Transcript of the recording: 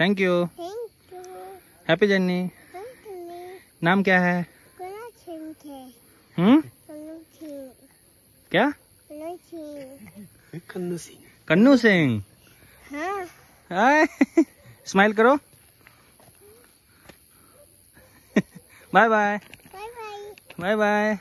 Thank you happy journey नाम क्या है? हम्म? क्या? कन्नू सिंह। कन्नू सिंह। हाँ। स्माइल करो। Bye bye bye bye